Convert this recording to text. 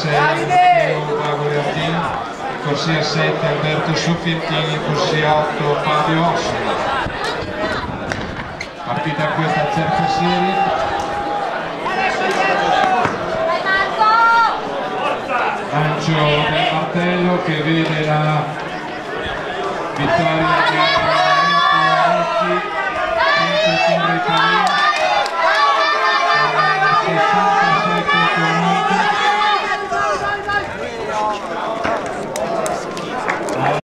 6 Matteo Vago corsia 7 Alberto Soffientini, corsia 8 Fabio. Ossola. Partita questa terza serie. Lancio del martello che vede la vittoria.